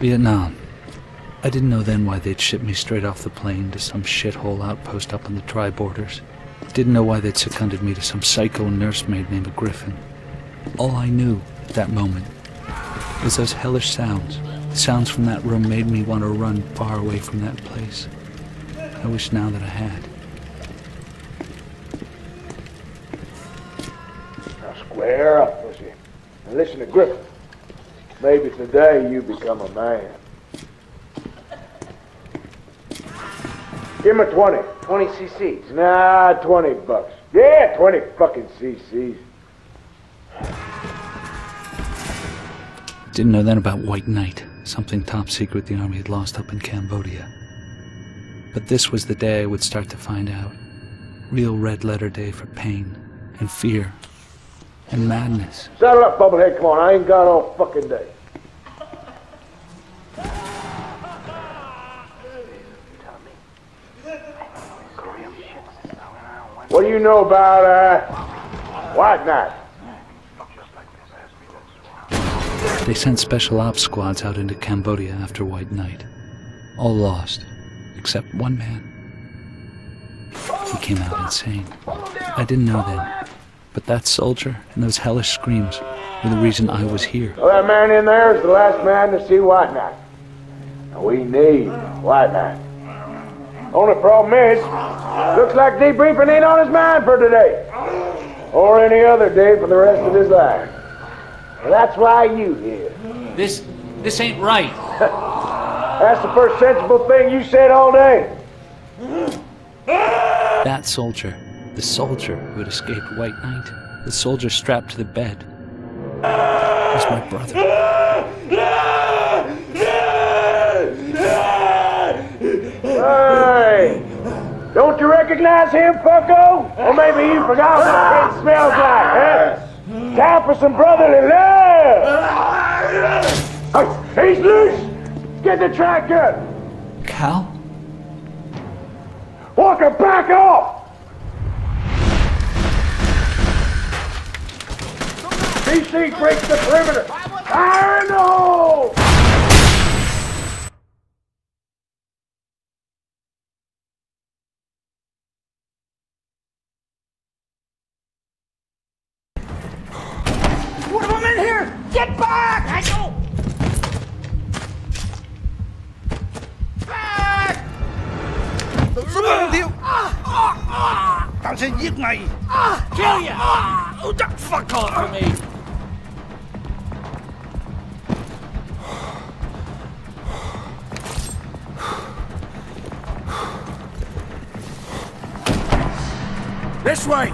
Vietnam. I didn't know then why they'd ship me straight off the plane to some shithole outpost up on the dry borders. Didn't know why they'd seconded me to some psycho nursemaid named Griffin. All I knew at that moment was those hellish sounds. The sounds from that room made me want to run far away from that place. I wish now that I had. Now square up, pussy. And listen to Griffin. Maybe today you become a man. Give him a 20. 20 cc's. Nah, 20 bucks. Yeah, 20 fucking cc's. Didn't know then about White Knight, something top secret the army had lost up in Cambodia. But this was the day I would start to find out. Real red letter day for pain and fear and madness. Saddle up, Bubblehead. Come on, I ain't got all fucking day. What do you know about, uh, White Knight? They sent special ops squads out into Cambodia after White Knight. All lost, except one man. He came out insane. I didn't know then, but that soldier and those hellish screams were the reason I was here. Well, that man in there is the last man to see White Knight. And we need White Knight. Only problem is, looks like debriefing ain't on his mind for today. Or any other day for the rest of his life. And that's why you here. This, this ain't right. That's the first sensible thing you said all day. That soldier, the soldier who had escaped White Knight, the soldier strapped to the bed, was my brother. Hey! Don't you recognize him, fucko? Or maybe you forgot what it smells like, huh? Time for some brotherly love! Hey, he's loose! Get the tractor! Cal? Walker, back off! VC breaks the perimeter! Fire in the hole! One of them in here! Get back! I know! Back! Số bao nhiêu? Tao sẽ giết mày. Kill ya! Ah, ah. Oh, that fuck off for me. This way!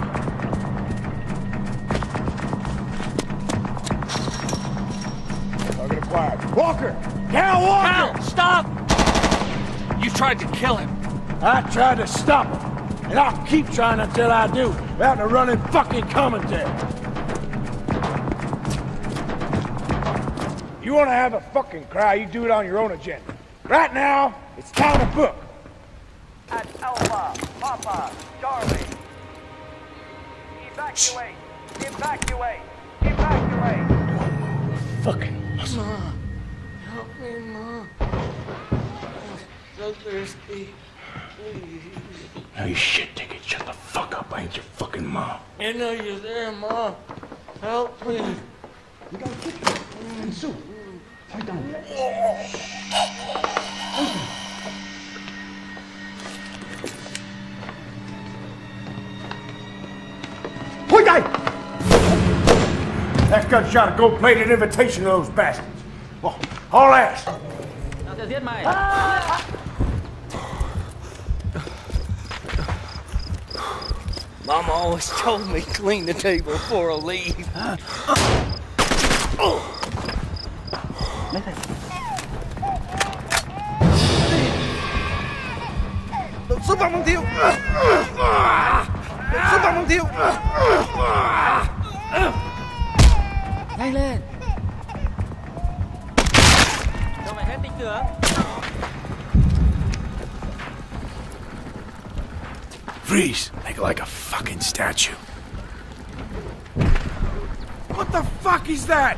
Target acquired. Walker! Cal Walker! Cal, stop! You tried to kill him. I tried to stop him. And I'll keep trying until I do, without a running fucking commentary. You want to have a fucking cry, you do it on your own agenda. Right now, it's time to book. Evacuate! Evacuate! Evacuate! Fucking mom. Help me, Ma. So thirsty. Now you shit ticket, shut the fuck up. I ain't your fucking mom. I know you're there, Ma. Help me. Wait, That's gunshot a gold-plated invitation to those bastards. Well, all ass. Mama always told me clean the table before I leave. Số bao nhiêu? Số bao nhiêu? Nhanh lên. Cho mày hết tinh tướng. Freeze. Make like a fucking statue. What the fuck is that?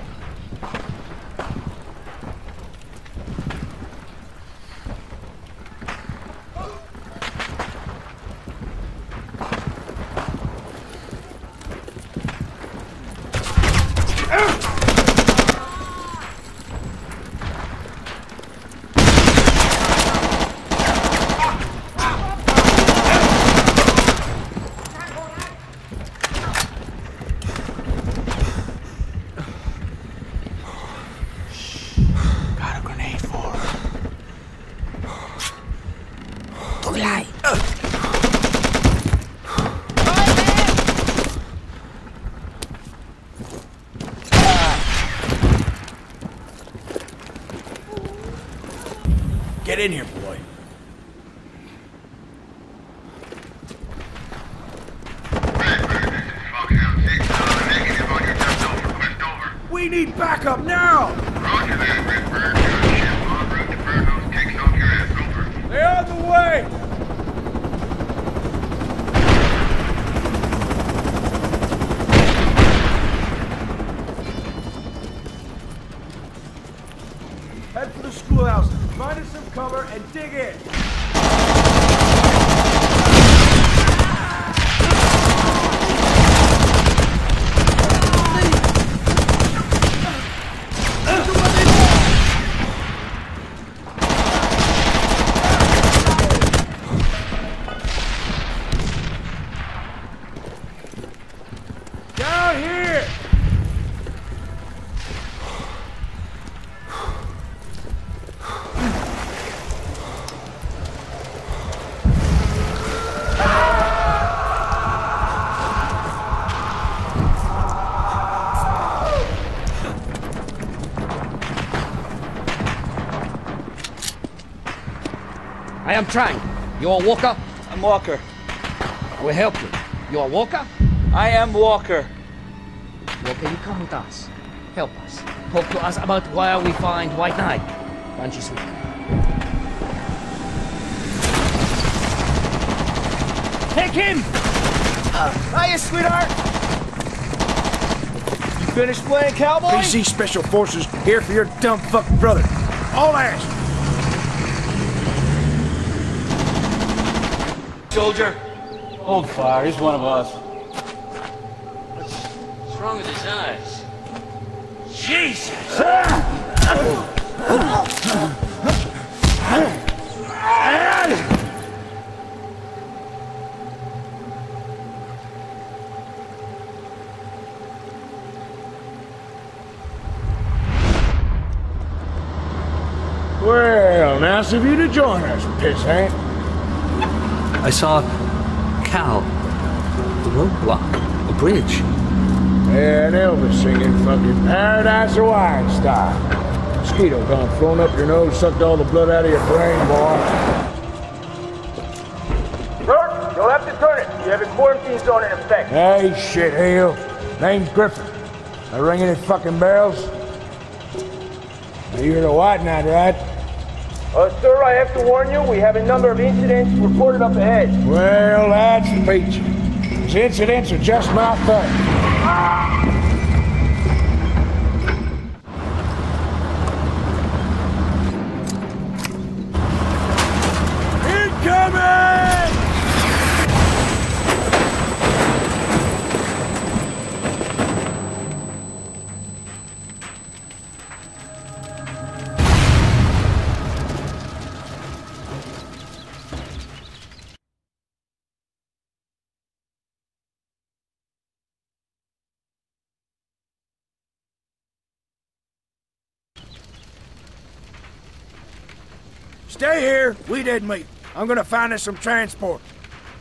Get in here, boy. I am trying. You are Walker? I'm Walker. I will help you. You are Walker? I am Walker. Walker, you come with us. Help us. Talk to us about where we find White Knight. Banshee Suit. Take him! hiya, sweetheart! You finished playing cowboy? BC Special Forces here for your dumb fucking brother. All ass. Soldier. Hold fire, he's one of us. What's wrong with his eyes? Jesus! Well, nice of you to join us, pissant. I saw Cal, the roadblock, a bridge. Yeah, and Elvis singing fucking Paradise Hawaiian style. Mosquito gone flown up your nose, sucked all the blood out of your brain, boy. Sir, you'll have to turn it. You have a quarantine zone in effect. Hey, shit, Hale. Name's Griffin. I ring any fucking bells? Now, You're the white knight, right? Uh, sir, I have to warn you, we have a number of incidents reported up ahead. Well, that's peachy. These incidents are just my thing. Stay here. We did meet. I'm gonna find us some transport.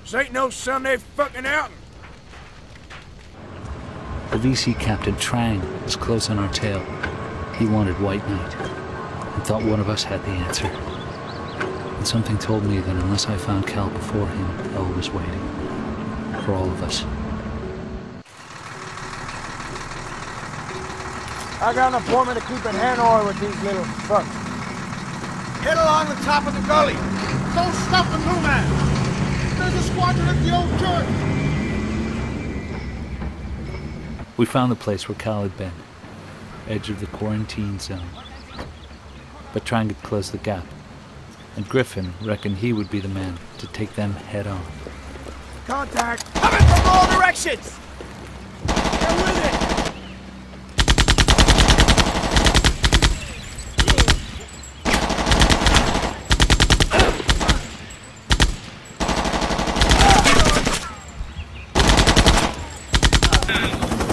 This ain't no Sunday fucking outing. The VC captain Trang was close on our tail. He wanted White Knight and thought one of us had the answer. And something told me that unless I found Cal before him, hell was waiting. For all of us. I got an appointment to keep in Hanoi with these little fucks. Head along the top of the gully. Don't stop the new man. There's a squadron at the old church. We found the place where Cal had been, edge of the quarantine zone. But trying to close the gap, and Griffin reckoned he would be the man to take them head on. Contact! Coming from all directions. Get with it.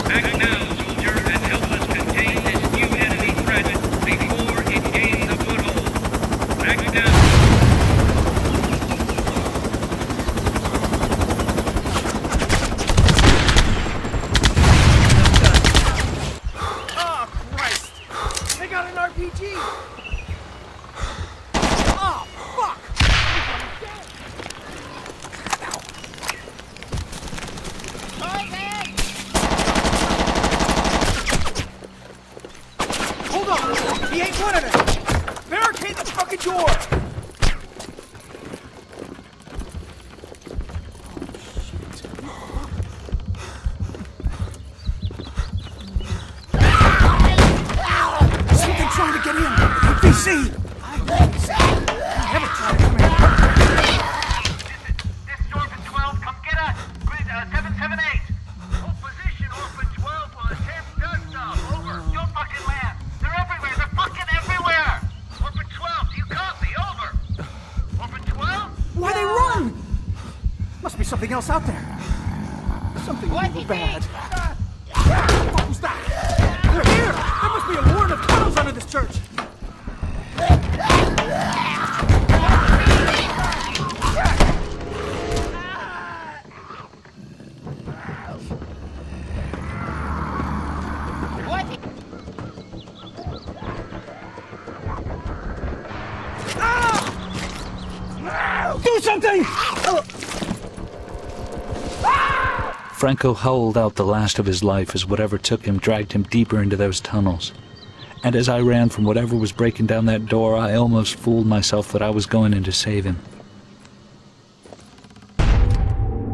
Act now, soldier, and help us contain this new enemy threat before it gains a foothold. Act now. Oh, Christ. They got an RPG. Oh, He ain't one of them! Barricade the fucking door! Something trying to get in! VC! Franco howled out the last of his life as whatever took him dragged him deeper into those tunnels. And as I ran from whatever was breaking down that door, I almost fooled myself that I was going in to save him.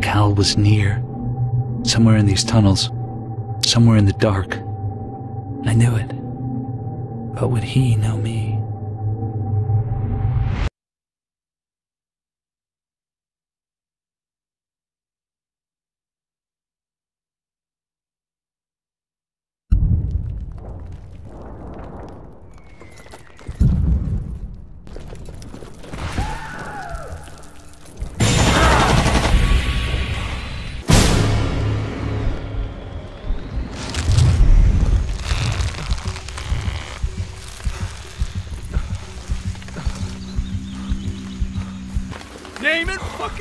Cal was near. Somewhere in these tunnels. Somewhere in the dark. I knew it. But would he know me?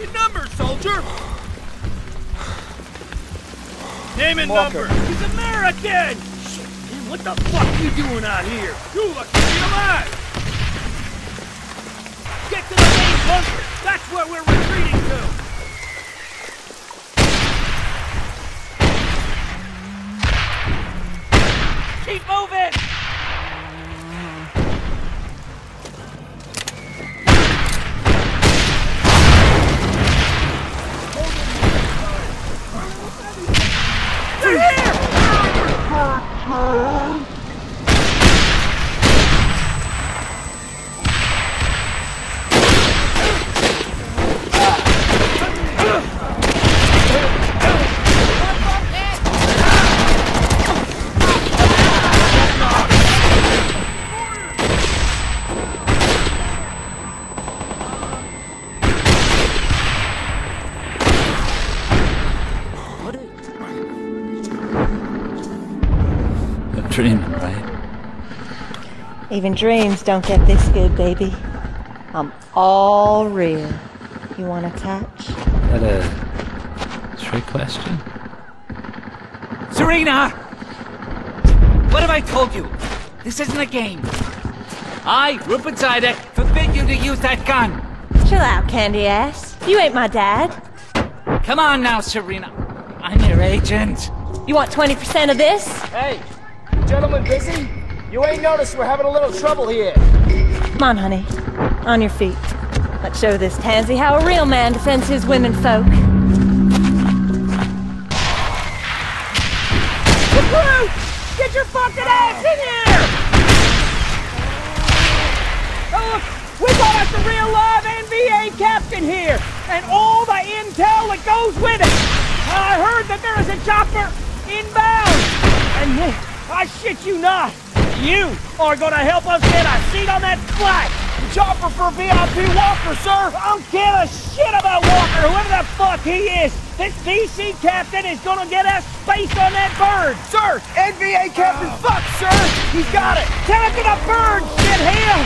Fucking number, soldier! Name and number! He's American! Shit, man, what the fuck are you doing out here? You look to be alive! Get to the main bunker! That's where we're retreating to! Keep moving! Dreaming, right? Even dreams don't get this good, baby. I'm all real. You want to touch? That a trick question? Serena! What have I told you? This isn't a game. I, Rupert Zidek, forbid you to use that gun. Chill out, candy ass. You ain't my dad. Come on now, Serena. I'm your agent. You want 20% of this? Hey, gentlemen busy? You ain't noticed we're having a little trouble here. Come on, honey. On your feet. Let's show this tansy how a real man defends his women folk. Recruit! Get your fucking ass in here! Oh, look, we got us a real live NVA captain here, and all the intel that goes with it. I heard that there is a chopper inbound, and uh, I shit you not, you are gonna help us get a seat on that flight. Chopper for VIP Walker, sir. I don't give a shit about Walker, whoever the fuck he is. This VC captain is gonna get us space on that bird. Sir, NVA captain, oh. fuck, sir. He's got it. Tell it to the bird, shit hell.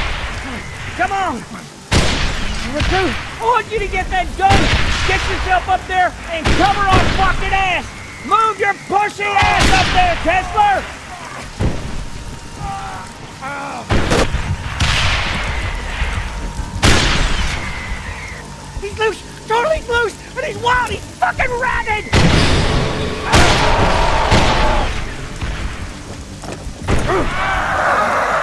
Come on. Recruit, I want you to get that gun. Get yourself up there and cover our fucking ass. Move your pushy ass up there, Kessler. He's loose! Charlie's loose! And he's wild! He's fucking rabid! funky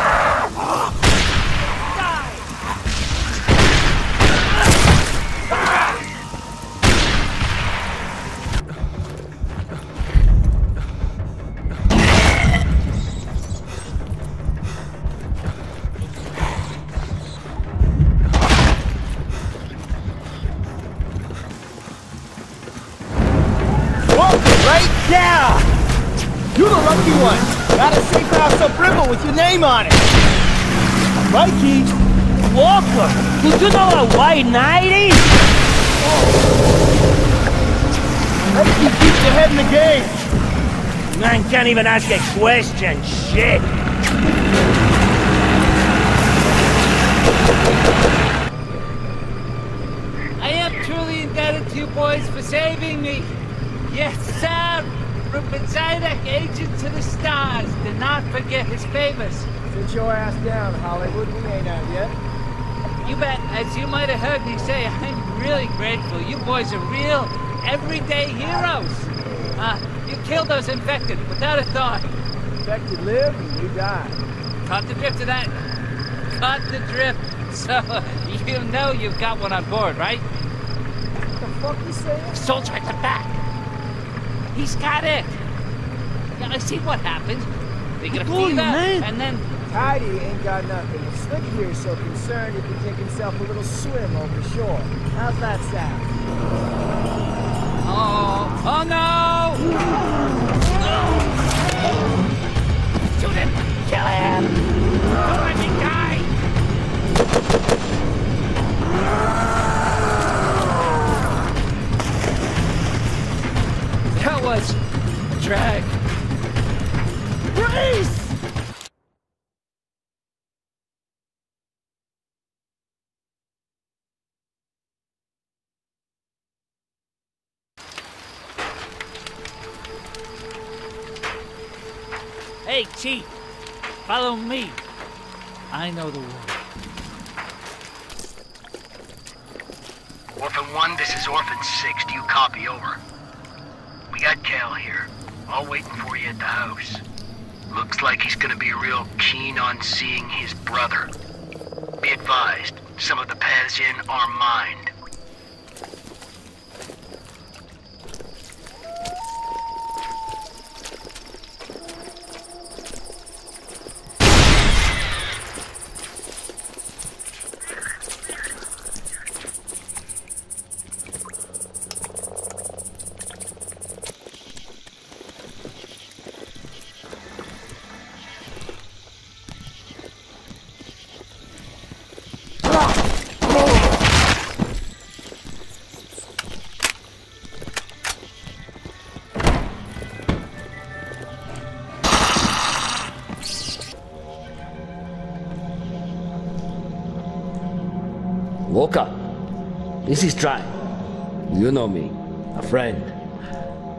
river with your name on it. Mikey Walker, did you know a white knighty? How oh. did you keep your head in the game? Man can't even ask a question. Shit. I am truly indebted to you boys for saving me. Yes, sir. Rupert Zydek, agent to the stars, did not forget his favors. Sit your ass down, Hollywood. We ain't out yet. You bet, as you might have heard me say, I'm really grateful. You boys are real, everyday heroes. Uh, you killed those infected without a thought. Infected live and you die. Caught the drift of that. Caught the drift. So, you know you've got one on board, right? What the fuck you saying? Soldier at the back. He's got it. Now, I see what happens. They get a Good fever, man. and then Tidy ain't got nothing. Slick here's so concerned he can take himself a little swim over shore. How's that sound? Oh, oh no! Shoot him! Kill him! Don't let me die! That was a drag. Race! Hey, Chief, follow me. I know the way. Orphan 1, this is Orphan 6. Do you copy? Over. Got Cal here. All waiting for you at the house. Looks like he's gonna be real keen on seeing his brother. Be advised, some of the paths in are mined. This is Try. You know me, a friend.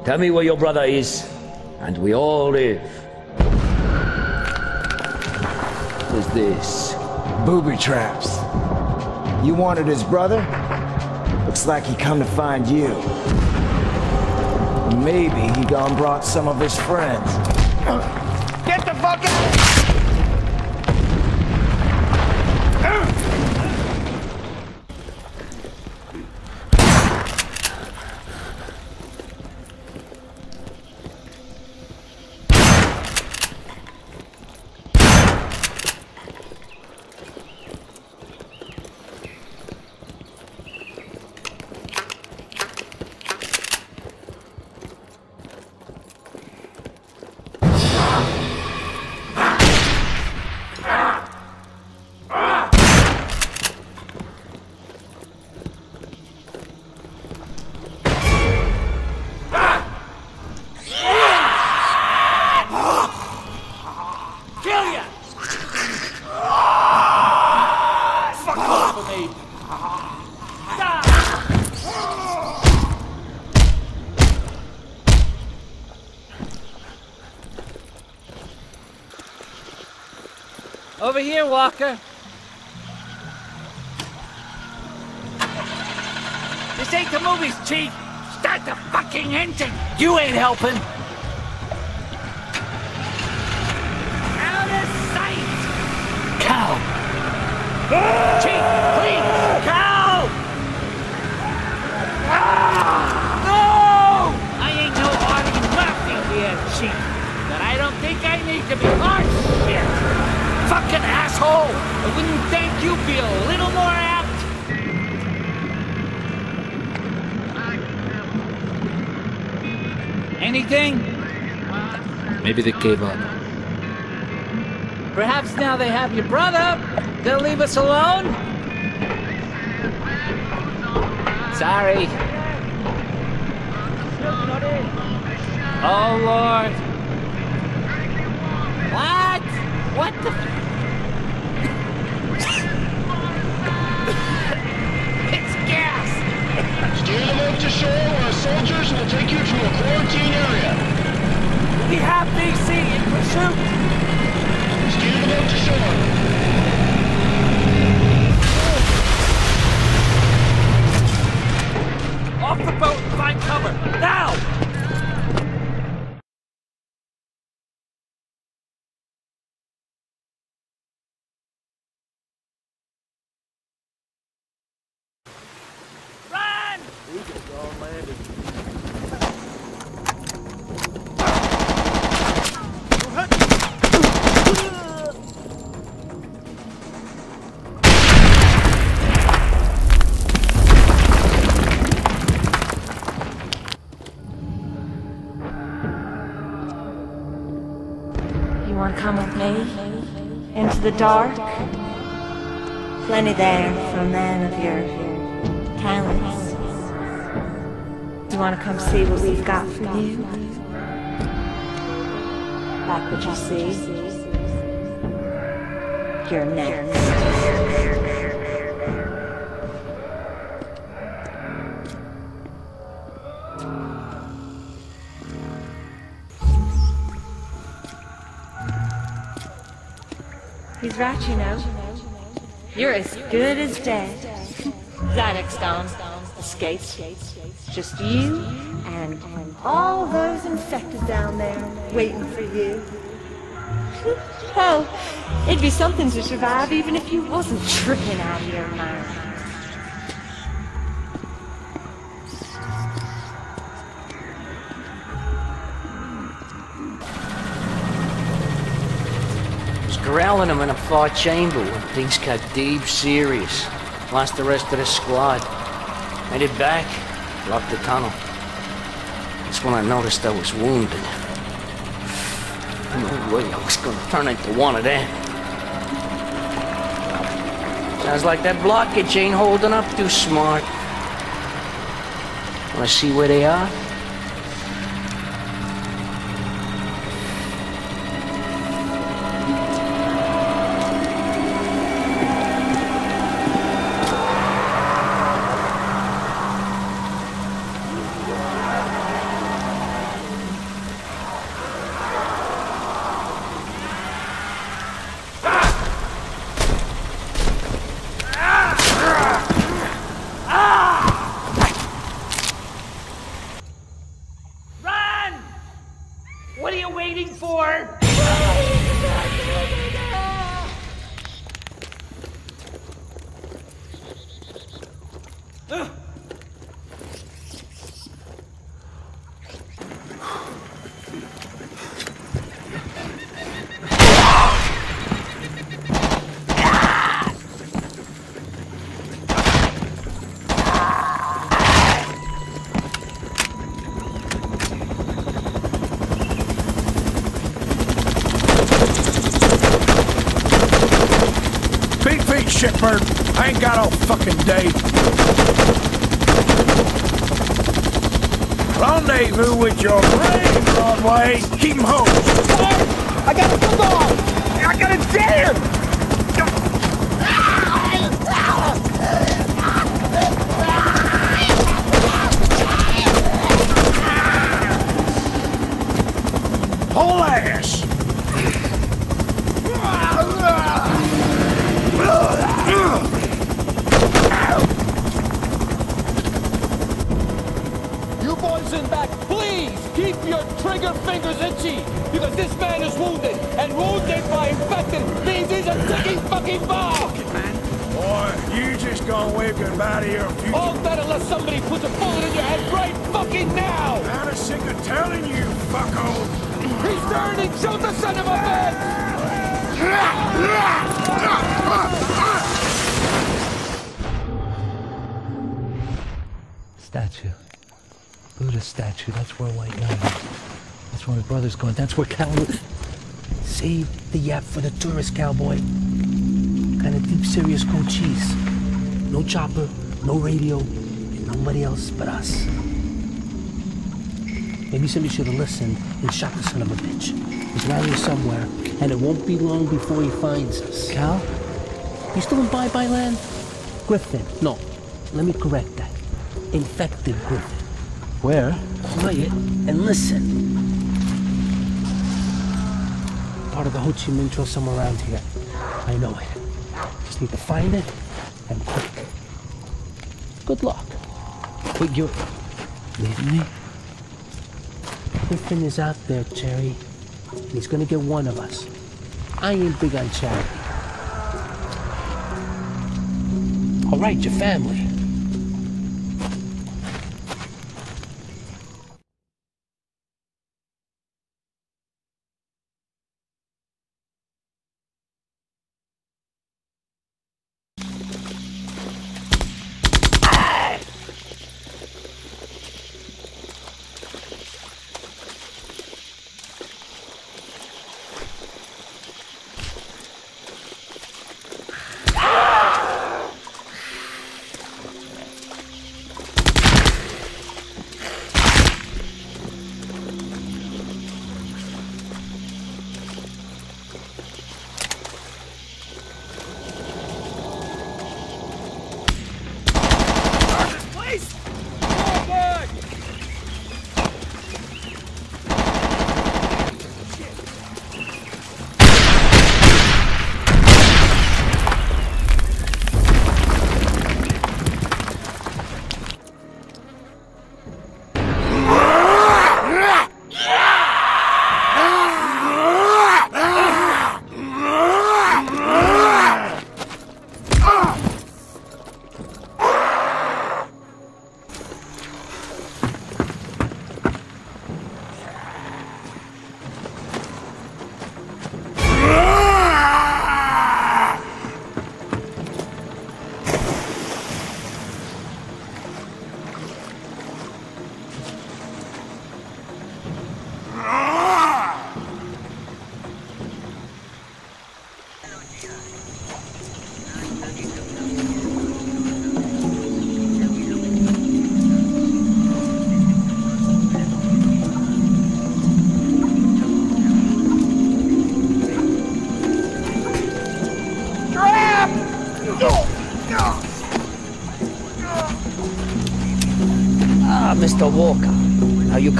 Tell me where your brother is, and we all live. What is this? Booby traps. You wanted his brother? Looks like he come to find you. Maybe he gone brought some of his friends. Get the fuck out! Here, Walker. This ain't the movies, Chief. Start the fucking engine. You ain't helping. Anything? Maybe they gave up. Perhaps now they have your brother. They'll leave us alone? Sorry. Oh, Lord. What? What the... it's gas! Steer the boat to shore where our soldiers will take you to a quarantine area. We have VC in pursuit! Steer the boat to shore. Off the boat and find cover! Now! Come with me? Into the dark? Plenty there for a man of your talents. You want to come see what we've got for you? Like what you see? You're next. He's right, you know. You're as good as dead. Escaped. Just you and all those infected down there waiting for you. oh, it'd be something to survive even if you wasn't tripping out of your mind. was corralling them far chamber when things got deep serious. Lost the rest of the squad. Made it back, blocked the tunnel. That's when I noticed I was wounded. No way I was gonna turn into one of them. Sounds like that blockage ain't holding up too smart. Wanna see where they are? Rendezvous with your brain, Broadway. Keep 'em home. I got a dog! I got a jam! Whole ass. You boys in back, please keep your trigger fingers itchy because this man is wounded, and wounded by infected means he's a ticking fucking bomb. Fuck man. Boy, you just gonna wave goodbye to your future. All that unless somebody puts a bullet in your head right fucking now. I'm of sick of telling you, fucko. He's turning. Shoot the son of a bitch. Ah! Ah! Ah! Statue. That's where White Knight is. That's where my brother's going. That's where Cal... Save the yap for the tourist, cowboy. Kind of deep, serious goat cheese. No chopper, no radio, and nobody else but us. Maybe somebody should have listened and shot the son of a bitch. He's around here somewhere, and it won't be long before he finds us. Cal? You still in Bye Bye Land? Griffin. No, let me correct that. Infected Griffin. Where? Quiet and listen. Part of the Ho Chi Minh Trail somewhere around here. I know it. Just need to find it and quick. Good luck. But you're leaving me? Griffin is out there, Cherry. He's gonna get one of us. I ain't big on charity. All right, your family.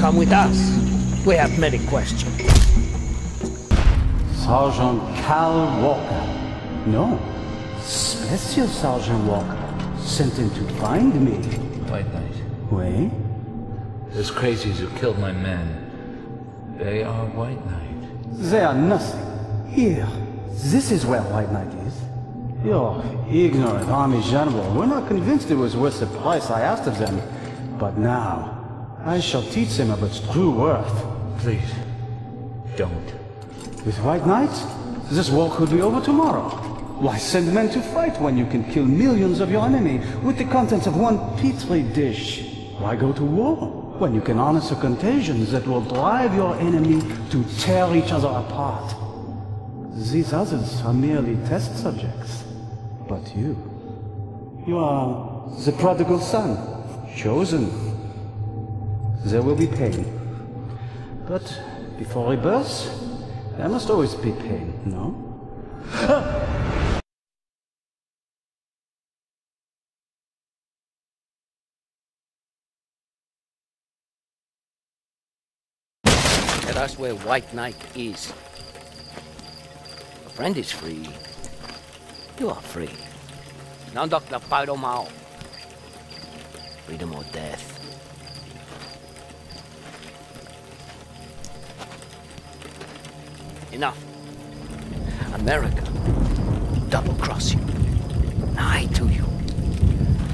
Come with us. We have many questions. Sergeant Cal Walker. No. Special Sergeant Walker. Sent in to find me. White Knight. Wait. Those crazies who killed my men. They are White Knight. They are nothing. Here. This is where White Knight is. You're ignorant army general. We're not convinced it was worth the price I asked of them. But now, I shall teach them of its true worth. Please, don't. With White Knight, this war could be over tomorrow. Why send men to fight when you can kill millions of your enemy with the contents of one petri dish? Why go to war when you can harness a contagion that will drive your enemy to tear each other apart? These others are merely test subjects. But you, you are the prodigal son, chosen. There will be pain. But before rebirth, there must always be pain, no? Tell us where White Knight is. A friend is free. You are free. Now, Dr. Paulo Mao. Freedom or death. Enough. America double cross you. Lie to you.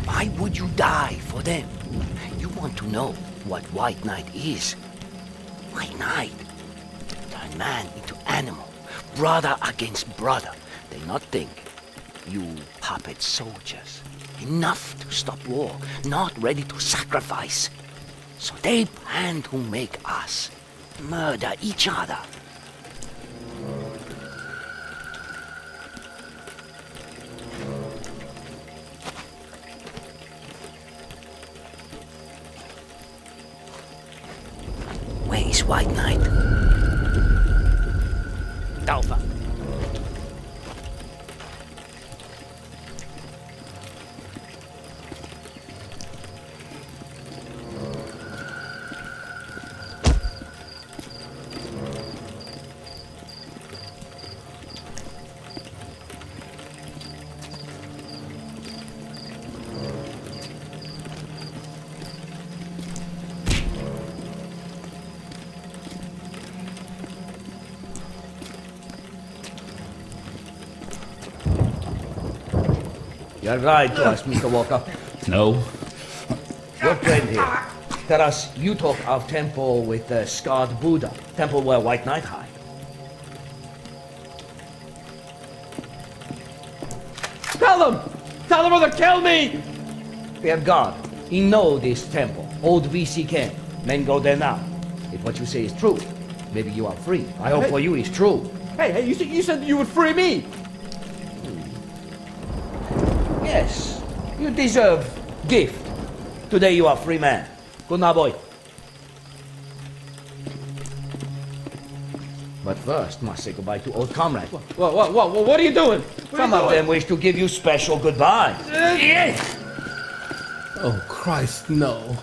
Why would you die for them? You want to know what White Knight is. White Knight. Turn man into animal. Brother against brother. They not think. You puppet soldiers. Enough to stop war. Not ready to sacrifice. So they plan to make us murder each other. White Knight? You're right to us, Mr. Walker. No. Your friend here. Tell us you talk of temple with the scarred Buddha. Temple where White Knight hide. Tell them! Tell them or they'll kill me! Fear God. He know this temple. Old VC camp. Men go there now. If what you say is true, maybe you are free. I hope Hey. for you it's true. Hey, hey, you you said you would free me! You deserve gift. Today you are free man. Good night, boy. But first, must say goodbye to old comrade. What, what, what, what are you doing? What Some you of doing? them wish to give you special goodbye. Yes! Oh, Christ, no.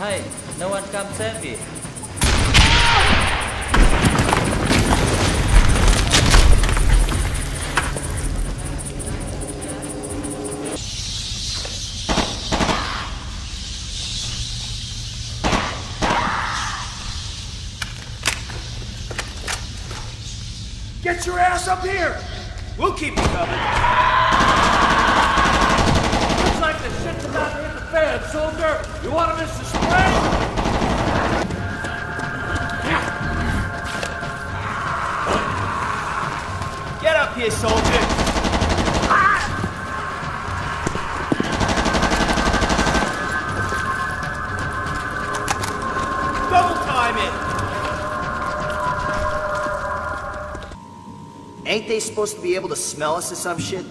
Hey, no one come save me. Ass up here! We'll keep you covered. Looks like the shit's about to hit the fan, soldier. You want to miss the spray? Get up here, soldier. Ain't they supposed to be able to smell us or some shit?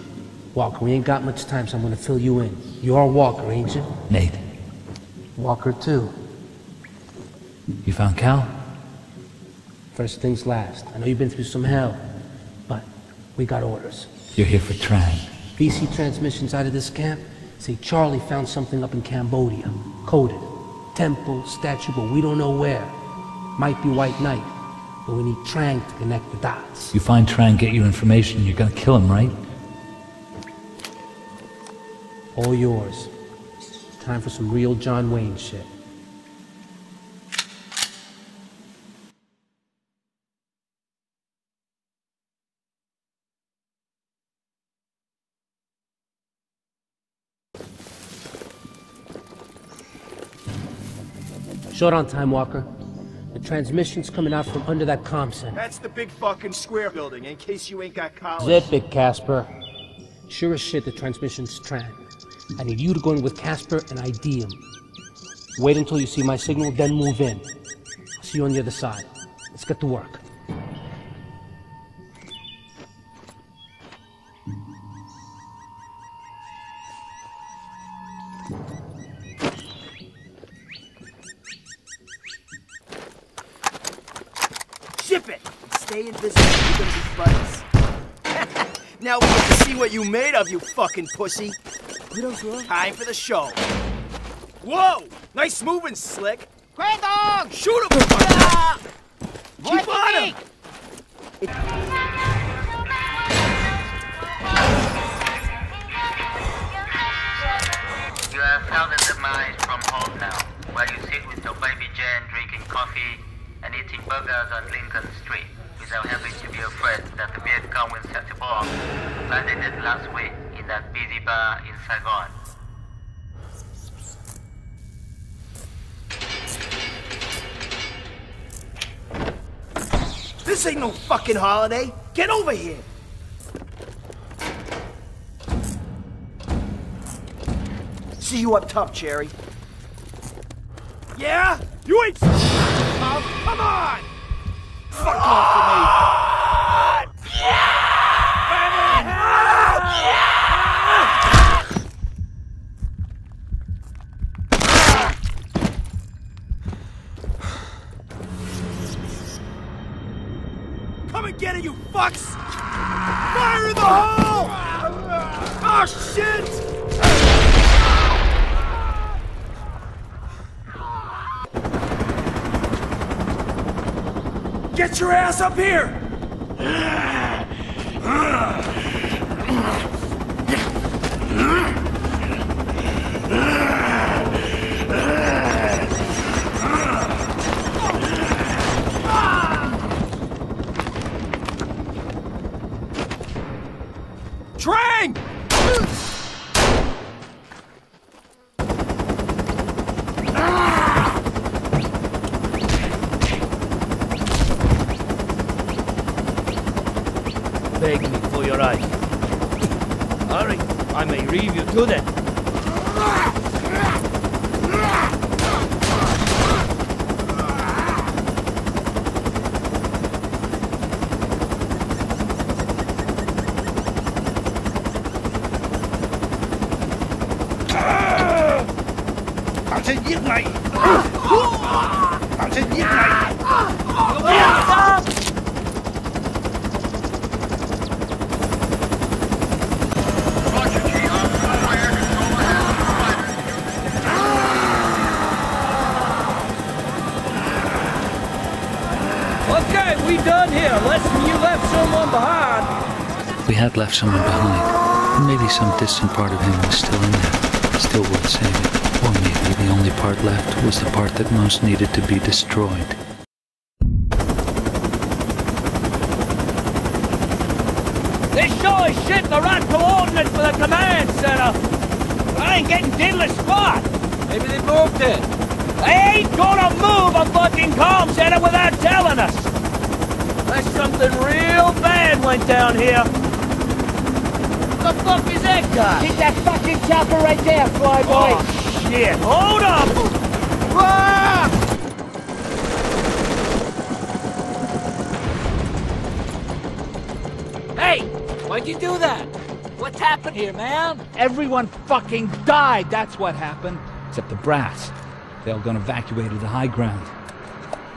Walker, we ain't got much time, so I'm gonna fill you in. You're Walker, ain't you? Nate, Walker, too. you found Cal? First things last. I know you've been through some hell, but we got orders. You're here for Trang. VC transmissions out of this camp say Charlie found something up in Cambodia. Coded. Temple, statue, but we don't know where. Might be White Knight, but we need Trang to connect the dots. You find Trang, get your information, you're gonna kill him, right? All yours. Time for some real John Wayne shit. Short on time, Walker. The transmission's coming out from under that comm center. That's the big fucking square building, in case you ain't got college. Zip it, Casper. Sure as shit, the transmission's Trang. I need you to go in with Casper and ID him. Wait until you see my signal, then move in. I'll see you on the other side. Let's get to work. You made of, you fucking pussy. Time for the show. Whoa! Nice moving, Slick. Great dog! Shoot him! Keep on him! This ain't no fucking holiday. Get over here. See you up top, Cherry. Yeah? You ain't. Come on! Fuck off for ass up here! Trang! Beg me for your eyes. Hurry, I may leave you to them. bạn sẽ giết mày bạn sẽ giết mày Okay, we done here. Unless you left someone behind. We had left someone behind, and maybe some distant part of him was still in there, still worth saving. Or maybe the only part left was the part that most needed to be destroyed. This sure as shit the right coordinates for the command center. I ain't getting diddly squat. Maybe they moved it. They ain't gonna move a fucking comm center without telling us. Unless something real bad went down here. The fuck is that guy? Keep that fucking chopper right there, flyboy. Oh, shit. Hold up! Ah! Hey, why'd you do that? What's happened here, man? Everyone fucking died, that's what happened. Except the brass. They all got evacuated to the high ground.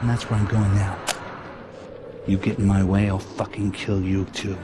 And that's where I'm going now. You get in my way, I'll fucking kill you too.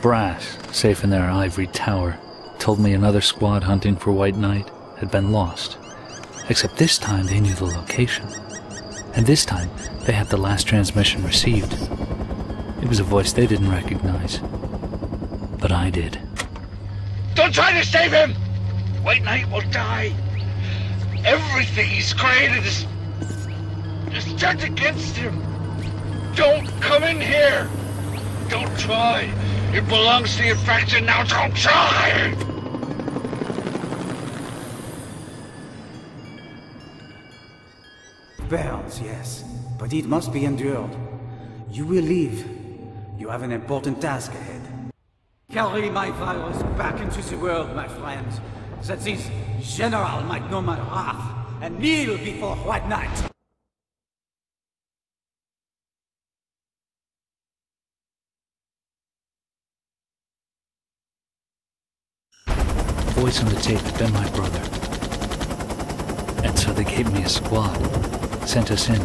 Brass, safe in their ivory tower, told me another squad hunting for White Knight had been lost. Except this time they knew the location. And this time they had the last transmission received. It was a voice they didn't recognize. But I did. Don't try to save him! White Knight will die. Everything he's created is, is turned against him. Don't come in here. Don't try. It belongs to the faction, now go try! Bells, yes, but it must be endured. You will leave. You have an important task ahead. Carry my virus back into the world, my friends, that this general might know my wrath and kneel before White Knight. Voice on the tape had been my brother. And so they gave me a squad, sent us in.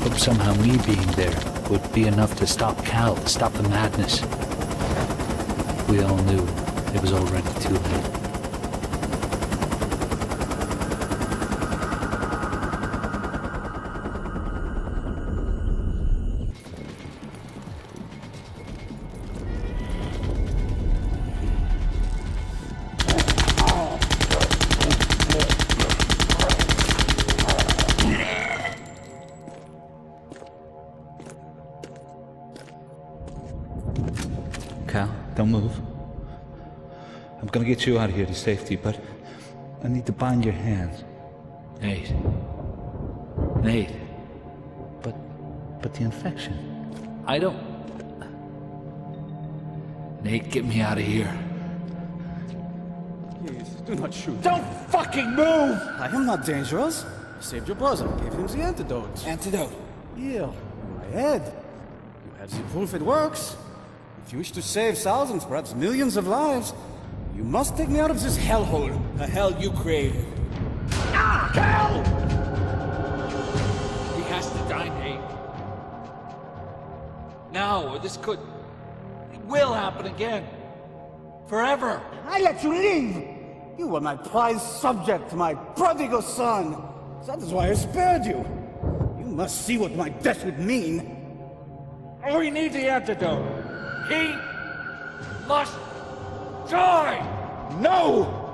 Hoped somehow me being there would be enough to stop Cal, to stop the madness. We all knew it was already too late. Don't move. I'm gonna get you out of here to safety, but I need to bind your hands. Nate. Nate. But, but the infection. I don't. Nate, get me out of here. Please, do not shoot. Don't fucking move! I am not dangerous. I saved your brother, gave him the antidote. Antidote? Here, on my head. You have the proof it works. If you wish to save thousands, perhaps millions of lives, you must take me out of this hellhole. The hell you created. Ah, Cal! He has to die, Nate. Now, or this could. It will happen again. Forever. I let you leave! You were my prized subject, my prodigal son. That is why I spared you. You must see what my death would mean. We need the antidote. He must die! No!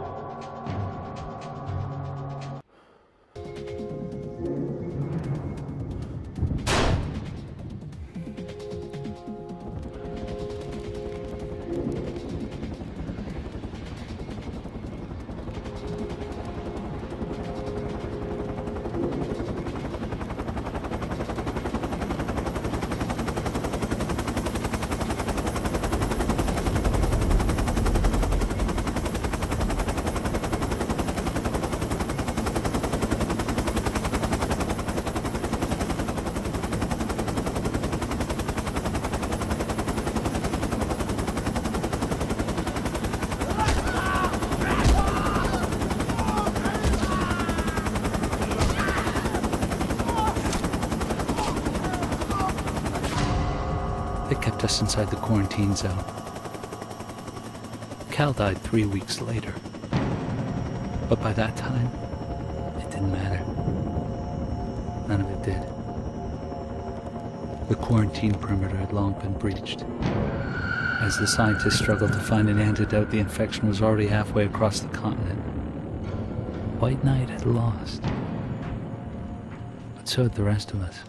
Us inside the quarantine zone. Cal died three weeks later. But by that time, it didn't matter. None of it did. The quarantine perimeter had long been breached. As the scientists struggled to find an antidote, the infection was already halfway across the continent. White Knight had lost. But so had the rest of us.